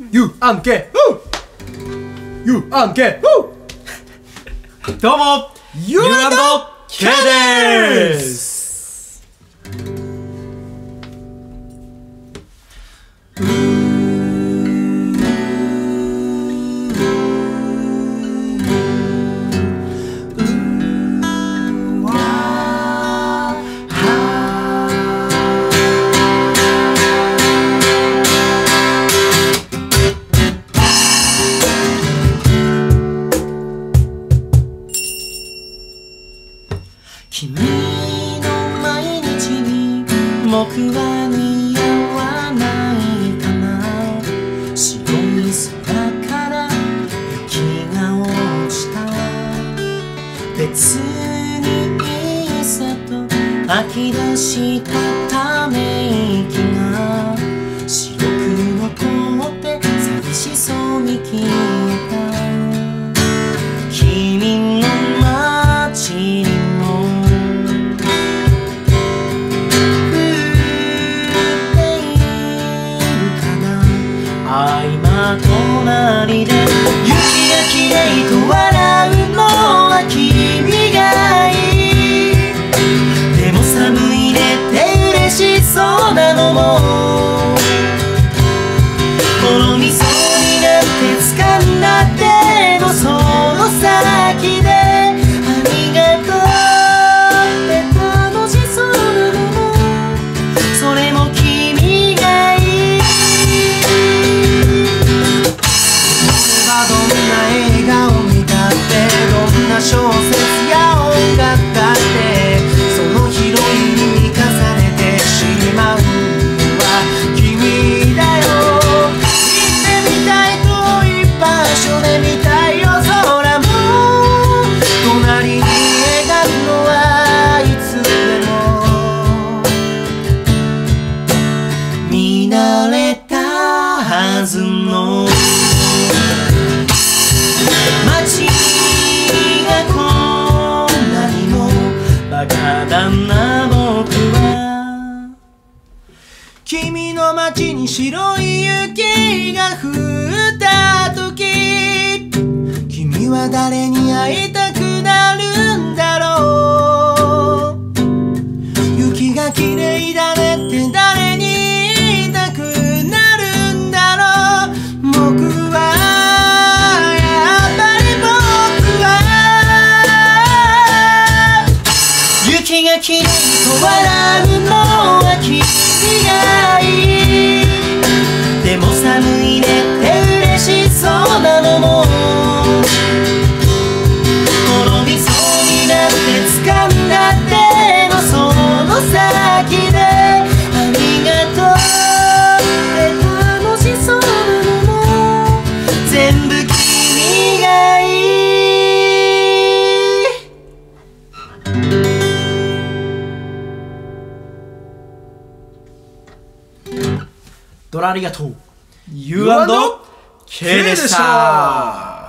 U&K U&K どうも U&K です 君の毎日に僕は似合わないかな白い空から雪が落ちた別にいいさと吐き出したため息あ今隣で雪がきれいと笑うのは君ずの。街がこんなにもバカだな僕は君の街に白い雪が降った時。君は誰に会いた雪が綺麗と笑ドラありがとう。U&K でした